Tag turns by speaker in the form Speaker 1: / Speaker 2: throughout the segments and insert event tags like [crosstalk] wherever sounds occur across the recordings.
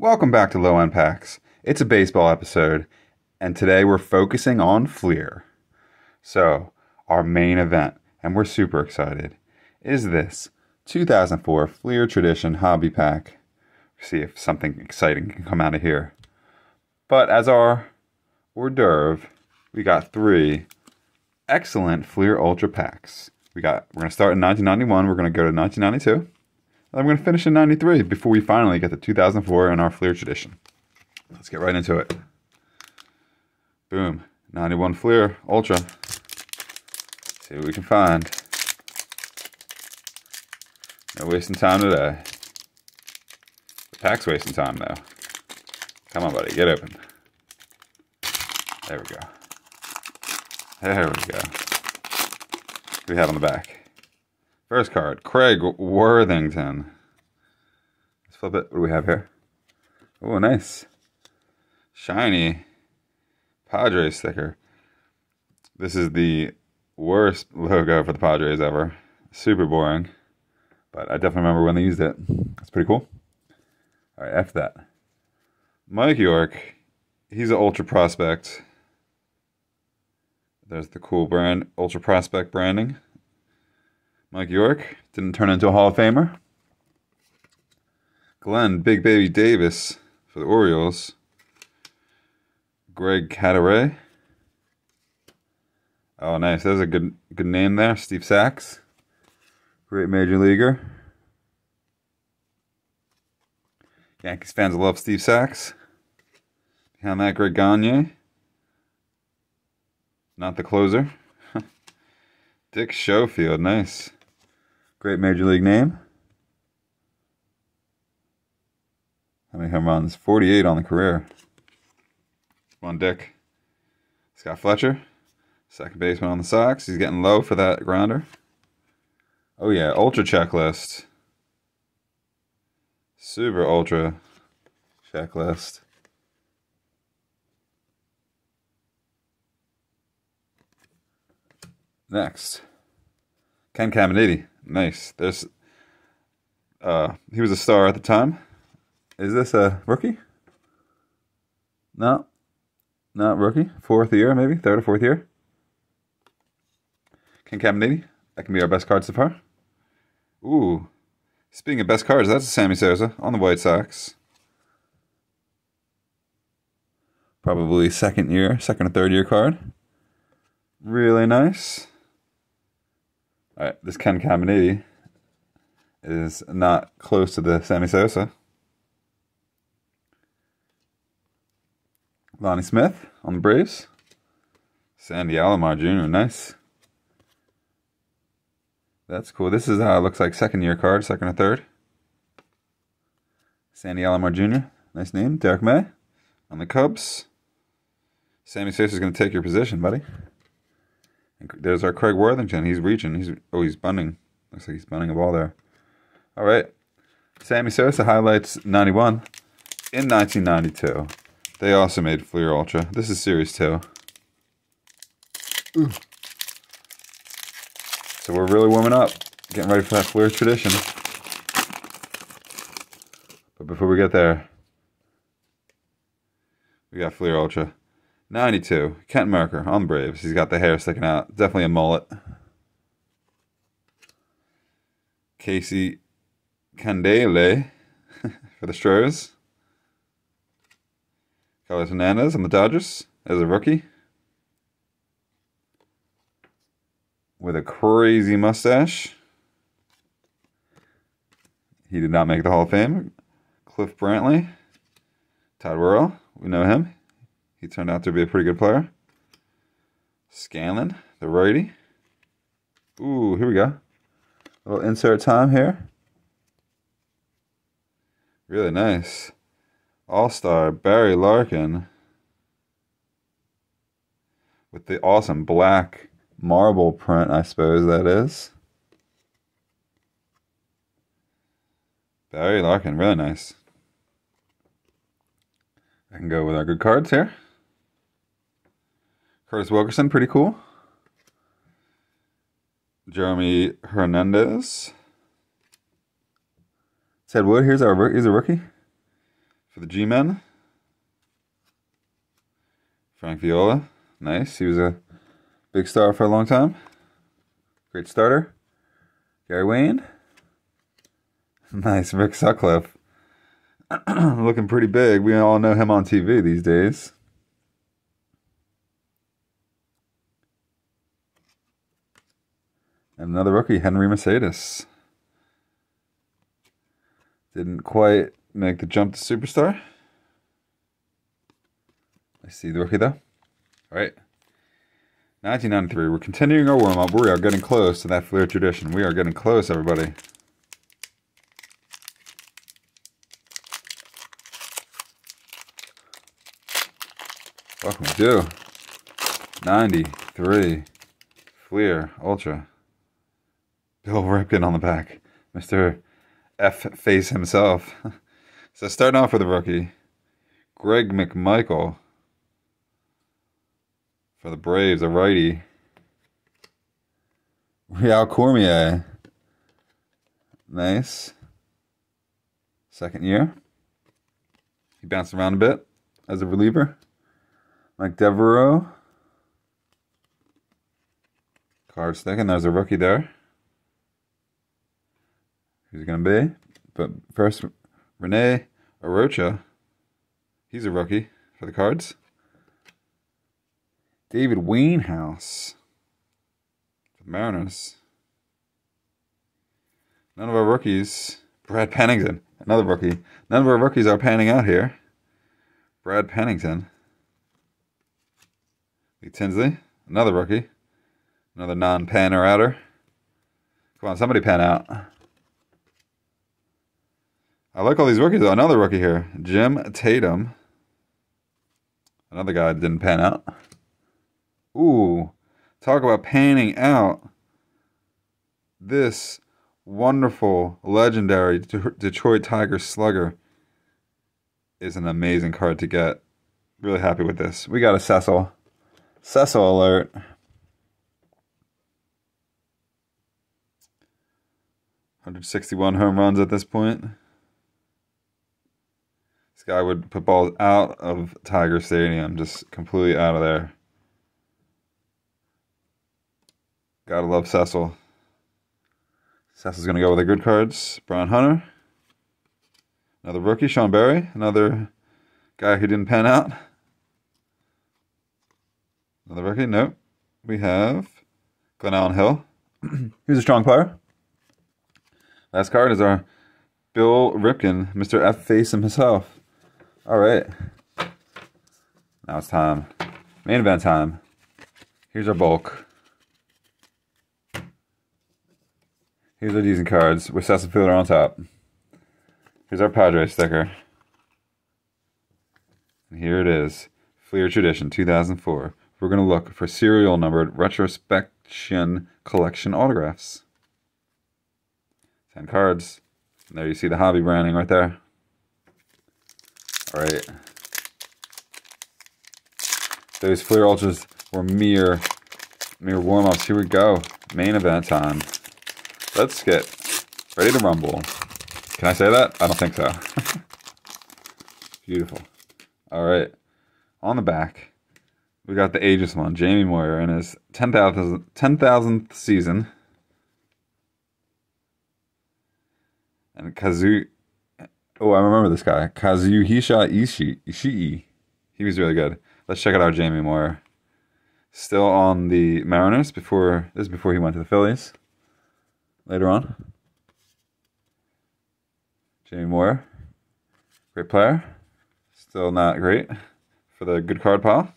Speaker 1: Welcome back to Low End Packs. It's a baseball episode, and today we're focusing on Fleer. So, our main event, and we're super excited, is this 2004 Fleer Tradition Hobby Pack. See if something exciting can come out of here. But as our hors d'oeuvre, we got three excellent Fleer Ultra packs. We got we're gonna start in 1991. We're gonna go to 1992. I'm going to finish in 93 before we finally get to 2004 in our Fleer tradition. Let's get right into it. Boom. 91 Fleer Ultra. See what we can find. No wasting time today. The pack's wasting time though. Come on, buddy. Get open. There we go. There we go. What do we have on the back? First card, Craig Worthington. Let's flip it. What do we have here? Oh, nice. Shiny Padres sticker. This is the worst logo for the Padres ever. Super boring. But I definitely remember when they used it. That's pretty cool. All right, F that. Mike York. He's an ultra prospect. There's the cool brand, ultra prospect branding. Mike York didn't turn into a Hall of Famer. Glenn Big Baby Davis for the Orioles. Greg Cadaret. Oh, nice. There's a good good name there. Steve Sax. Great major leaguer. Yankees fans love Steve Sax. Behind that, Greg Gagne. Not the closer. [laughs] Dick Schofield, nice. Great major league name. How many home runs? 48 on the career. Come on, Dick. Scott Fletcher, second baseman on the Sox. He's getting low for that grounder. Oh, yeah, ultra checklist. Super ultra checklist. Next, Ken Caminiti. Nice. There's uh he was a star at the time. Is this a rookie? No. Not rookie. Fourth year, maybe? Third or fourth year? Ken Caminiti. That can be our best card so far. Ooh. Speaking of best cards, that's Sammy Sosa on the White Sox. Probably second year, second or third year card. Really nice. All right, this Ken Caminiti is not close to the Sammy Sosa. Lonnie Smith on the Braves. Sandy Alomar Jr. Nice. That's cool. This is uh looks like second year card, second or third. Sandy Alomar Jr. Nice name. Derrick May on the Cubs. Sammy Sosa is going to take your position, buddy. And there's our Craig Worthington. He's reaching. He's oh, he's bunting. Looks like he's bunting a ball there. All right. Sammy Sosa highlights 91 in 1992. They also made Fleer Ultra. This is Series 2. Ooh. So we're really warming up. Getting ready for that Fleer tradition. But before we get there, we got Fleer Ultra. 92. Kent Mercker on the Braves. He's got the hair sticking out. Definitely a mullet. Casey Candaele [laughs] for the Stros. Carlos Hernandez on the Dodgers as a rookie. With a crazy mustache. He did not make the Hall of Fame. Cliff Brantley. Todd Worrell. We know him. He turned out to be a pretty good player. Scanlan, the righty. Ooh, here we go. A little insert time here. Really nice. All-star Barry Larkin. With the awesome black marble print, I suppose that is. Barry Larkin, really nice. I can go with our good cards here. Curtis Wilkerson, pretty cool. Jeremy Hernandez. Ted Wood, here's our he's a rookie. for the G-Men. Frank Viola. Nice. He was a big star for a long time. Great starter. Gary Wayne. [laughs] Nice. Rick Sutcliffe. [clears throat] Looking pretty big. We all know him on TV these days. And another rookie, Henry Mercedes. Didn't quite make the jump to superstar. I see the rookie though. All right. 1993. We're continuing our warm up. We are getting close to that Fleer tradition. We are getting close, everybody. Welcome to 93 Fleer Ultra. Bill Ripken on the back. Mr. F face himself. [laughs] so starting off with a rookie, Greg McMichael for the Braves, a righty. Rheal Cormier. Nice. Second year. He bounced around a bit as a reliever. Mike Devereaux. Card sticking. There's a rookie there. Who's going to be? But first, Rene Arocha. He's a rookie for the cards. David Wainhouse for the Mariners. None of our rookies. Brad Pennington, another rookie. None of our rookies are panning out here. Brad Pennington. Lee Tinsley, another rookie. Another non-panner outer. Come on, somebody pan out. I like all these rookies. though. Another rookie here. Jim Tatum. Another guy that didn't pan out. Ooh, talk about panning out. This wonderful, legendary Detroit Tigers slugger is an amazing card to get. Really happy with this. We got a Cecil. Cecil alert. Hundred sixty-one home runs at this point. Guy would put balls out of Tiger Stadium, just completely out of there. Gotta love Cecil. Cecil's gonna go with the good cards. Brian Hunter. Another rookie, Sean Berry. Another guy who didn't pan out. Another rookie, nope. We have Glenallen Hill. [clears throat] He's a strong player. Last card is our Bill Ripken, Mr. F Face himself. All right. Now it's time. Main event time. Here's our bulk. Here's our decent cards with Fielder on top. Here's our Padre sticker. And here it is. Fleer Tradition 2004. We're going to look for serial numbered retrospection collection autographs. 10 cards. And there you see the hobby branding right there. Right. Those Fleer Ultras were mere, mere warm-ups. Here we go. Main event time. Let's get ready to rumble. Can I say that? I don't think so. [laughs] Beautiful. All right. On the back, we got the ageless one, Jamie Moyer, in his 10,000th 10, season. And Kazu. Oh, I remember this guy. Kazuhisa Ishii. Ishii. He was really good. Let's check out our Jamie Moyer. Still on the Mariners before this is before he went to the Phillies later on. Jamie Moyer, great player. Still not great for the good card pile.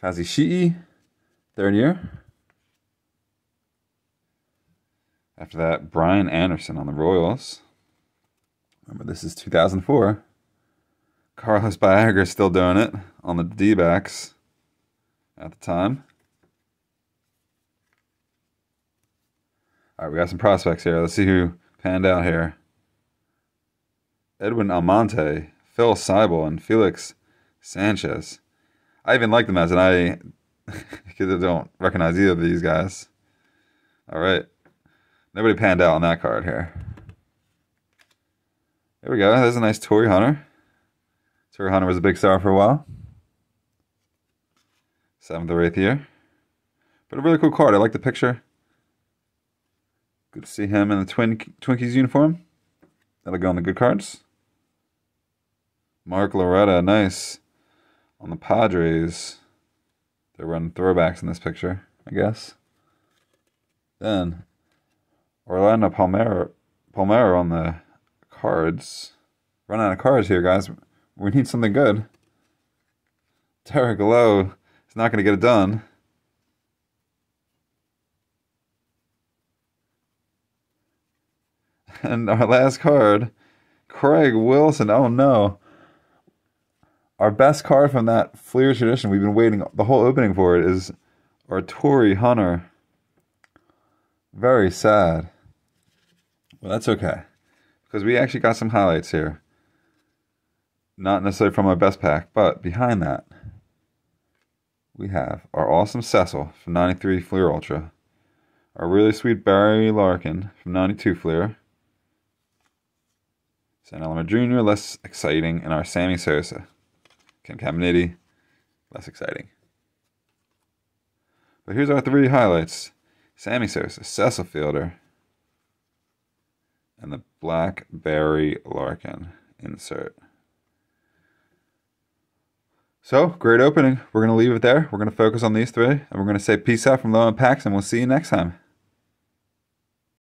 Speaker 1: Kaz Ishii, third year. After that, Brian Anderson on the Royals. Remember, this is 2004. Carlos Baerga still doing it on the D backs at the time. All right, we got some prospects here. Let's see who panned out here. Edwin Almonte, Phil Seibel, and Felix Sanchez. I even like them as an I [laughs] because I don't recognize either of these guys. All right. Nobody panned out on that card here. There we go. There's a nice Torii Hunter. Torii Hunter was a big star for a while. Seventh or eighth year. But a really cool card. I like the picture. Good to see him in the Twin Twinkies uniform. That'll go on the good cards. Mark Loretta, nice. On the Padres. They're running throwbacks in this picture, I guess. Then Orlando Palmeiro, Palmeiro on the cards. Run out of cards here, guys. We need something good. Derek Lowe is not going to get it done. [laughs] And our last card, Craig Wilson. Oh no. Our best card from that Fleer tradition, we've been waiting the whole opening for it, is our Torii Hunter. Very sad. Well, that's okay. Because we actually got some highlights here. Not necessarily from our best pack, but behind that, we have our awesome Cecil from 93 Fleer Ultra. Our really sweet Barry Larkin from 92 Fleer. Sandy Alomar Jr., less exciting, and our Sammy Sosa. Ken Caminiti, less exciting. But here's our three highlights. Sammy Sosa, Cecil Fielder, and the black Barry Larkin insert. So, great opening. We're going to leave it there. We're going to focus on these three, and we're going to say peace out from Low Packs, and we'll see you next time.